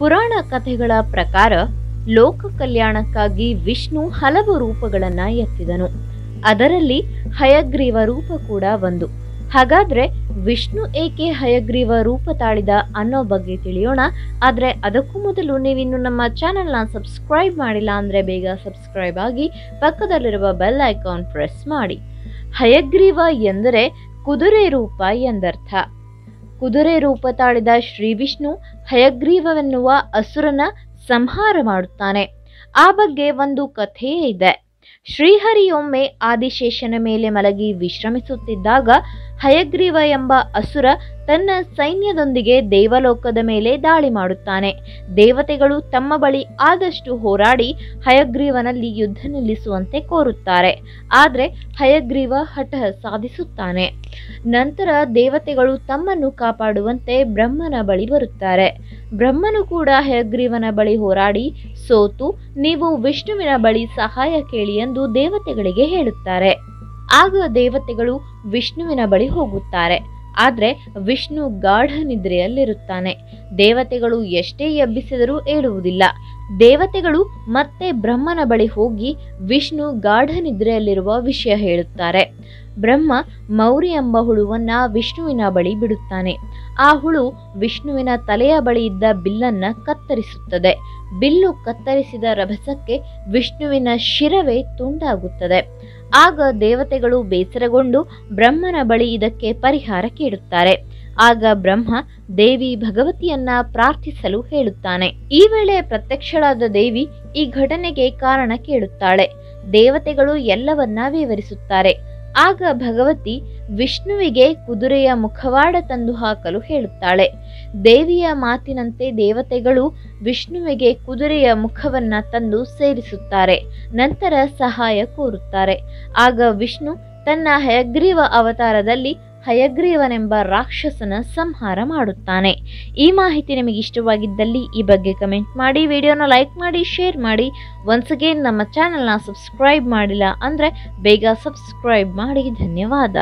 ಪುರಾಣ ಕಥೆಗಳ ಪ್ರಕಾರ ಲೋಕ ಕಲ್ಯಾಣಕ್ಕಾಗಿ ವಿಷ್ಣು ಹಲವು ರೂಪಗಳನ್ನ ಎತ್ತಿದನು. ಅದರಲ್ಲಿ ಹಯಗ್ರೀವ ರೂಪ ಕೂಡ ಒಂದು. ಹಾಗಾದ್ರೆ ವಿಷ್ಣು ಏಕೆ ಹಯಗ್ರೀವ ರೂಪ ತಾಳಿದ ಅನ್ನೋ ಬಗ್ಗೆ ತಿಳಿಯೋಣ. ಆದರೆ ಅದಕ್ಕೂ ಮೊದಲು ನೀವಿನ್ನು ನಮ್ಮ ಚಾನೆಲ್ನ ಸಬ್ಸ್ಕ್ರೈಬ್ ಮಾಡಿಲ್ಲ ಅಂದ್ರೆ ಬೇಗ ಸಬ್ಸ್ಕ್ರೈಬ್ ಆಗಿ ಪಕ್ಕದಲ್ಲಿರುವ ಬೆಲ್ ಐಕಾನ್ ಪ್ರೆಸ್ ಮಾಡಿ. ಹಯಗ್ರೀವ ಎಂದರೆ ಕುದುರೆ ರೂಪ ಎಂದರ್ಥ. ಕುದುರೆ ರೂಪ ತಾಳಿದ ಶ್ರೀ ವಿಷ್ಣು ಹಯಗ್ರೀವವೆನ್ನುವ ಅಸುರನ ಸಂಹಾರ ಮಾಡುತ್ತಾನೆ. ಆ ಬಗ್ಗೆ ಒಂದು ಕಥೆಯೇ ಇದೆ. ಶ್ರೀಹರಿಯೊಮ್ಮೆ ಆದಿಶೇಷನ ಮೇಲೆ ಮಲಗಿ ವಿಶ್ರಮಿಸುತ್ತಿದ್ದಾಗ ಹಯಗ್ರೀವ ಎಂಬ ಅಸುರ ತನ್ನ ಸೈನ್ಯದೊಂದಿಗೆ ದೇವಲೋಕದ ಮೇಲೆ ದಾಳಿ ಮಾಡುತ್ತಾನೆ. ದೇವತೆಗಳು ತಮ್ಮ ಬಳಿ ಆದಷ್ಟು ಹೋರಾಡಿ ಹಯಗ್ರೀವನಲ್ಲಿ ಯುದ್ಧ ನಿಲ್ಲಿಸುವಂತೆ ಕೋರುತ್ತಾರೆ. ಆದರೆ ಹಯಗ್ರೀವ ಹಠ ಸಾಧಿಸುತ್ತಾನೆ. ನಂತರ ದೇವತೆಗಳು ತಮ್ಮನ್ನು ಕಾಪಾಡುವಂತೆ ಬ್ರಹ್ಮನ ಬಳಿ ಬರುತ್ತಾರೆ. ಬ್ರಹ್ಮನು ಕೂಡ ಹಯಗ್ರೀವನ ಬಳಿ ಹೋರಾಡಿ, ಸೋತು, ನೀವು ವಿಷ್ಣುವಿನ ಬಳಿ ಸಹಾಯ ಕೇಳಿ ಎಂದು ದೇವತೆಗಳಿಗೆ ಹೇಳುತ್ತಾರೆ. ಆಗ ದೇವತೆಗಳು ವಿಷ್ಣುವಿನ ಬಳಿ ಹೋಗುತ್ತಾರೆ. ಆದ್ರೆ ವಿಷ್ಣು ಗಾಢ ನಿದ್ರೆಯಲ್ಲಿರುತ್ತಾನೆ. ದೇವತೆಗಳು ಎಷ್ಟೇ ಎಬ್ಬಿಸಿದರೂ ಏಳುವುದಿಲ್ಲ. ದೇವತೆಗಳು ಮತ್ತೆ ಬ್ರಹ್ಮನ ಬಳಿ ಹೋಗಿ ವಿಷ್ಣು ಗಾಢ ನಿದ್ರೆಯಲ್ಲಿರುವ ವಿಷಯ ಹೇಳುತ್ತಾರೆ. ಬ್ರಹ್ಮ ಮೌರಿ ಎಂಬ ಹುಳುವನ್ನ ವಿಷ್ಣುವಿನ ಬಳಿ ಬಿಡುತ್ತಾನೆ. ಆ ಹುಳು ವಿಷ್ಣುವಿನ ತಲೆಯ ಬಳಿ ಇದ್ದ ಬಿಲ್ಲನ್ನ ಕತ್ತರಿಸುತ್ತದೆ. ಬಿಲ್ಲು ಕತ್ತರಿಸಿದ ರಭಸಕ್ಕೆ ವಿಷ್ಣುವಿನ ಶಿರವೇ ತುಂಡಾಗುತ್ತದೆ. ಆಗ ದೇವತೆಗಳು ಬೇಸರಗೊಂಡು ಬ್ರಹ್ಮನ ಬಳಿ ಇದಕ್ಕೆ ಪರಿಹಾರ ಕೇಳುತ್ತಾರೆ. ಆಗ ಬ್ರಹ್ಮ ದೇವಿ ಭಗವತಿಯನ್ನ ಪ್ರಾರ್ಥಿಸಲು ಹೇಳುತ್ತಾನೆ. ಈ ವೇಳೆ ಪ್ರತ್ಯಕ್ಷಳಾದ ದೇವಿ ಈ ಘಟನೆಗೆ ಕಾರಣ ಕೇಳುತ್ತಾಳೆ. ದೇವತೆಗಳು ಎಲ್ಲವನ್ನ ವಿವರಿಸುತ್ತಾರೆ. ಆಗ ಭಗವತಿ ವಿಷ್ಣುವಿಗೆ ಕುದುರೆಯ ಮುಖವಾಡ ತಂದು ಹಾಕಲು ಹೇಳುತ್ತಾಳೆ. ದೇವಿಯ ಮಾತಿನಂತೆ ದೇವತೆಗಳು ವಿಷ್ಣುವಿಗೆ ಕುದುರೆಯ ಮುಖವನ್ನ ತಂದು ಸೇರಿಸುತ್ತಾರೆ. ನಂತರ ಸಹಾಯ ಕೋರುತ್ತಾರೆ. ಆಗ ವಿಷ್ಣು ತನ್ನ ಹಯಗ್ರೀವ ಅವತಾರದಲ್ಲಿ ಹಯಗ್ರೀವನೆಂಬ ರಾಕ್ಷಸನ ಸಂಹಾರ ಮಾಡುತ್ತಾನೆ. ಈ ಮಾಹಿತಿ ನಿಮಗೆ ಇಷ್ಟವಾಗಿದ್ದಲ್ಲಿ ಈ ಬಗ್ಗೆ ಕಮೆಂಟ್ ಮಾಡಿ, ವಿಡಿಯೋನ ಲೈಕ್ ಮಾಡಿ, ಶೇರ್ ಮಾಡಿ. ಒನ್ಸ್ ಅಗೇನ್ ನಮ್ಮ ಚಾನಲ್ನ ಸಬ್ಸ್ಕ್ರೈಬ್ ಮಾಡಿಲ್ಲ ಅಂದರೆ ಬೇಗ ಸಬ್ಸ್ಕ್ರೈಬ್ ಮಾಡಿ. ಧನ್ಯವಾದ.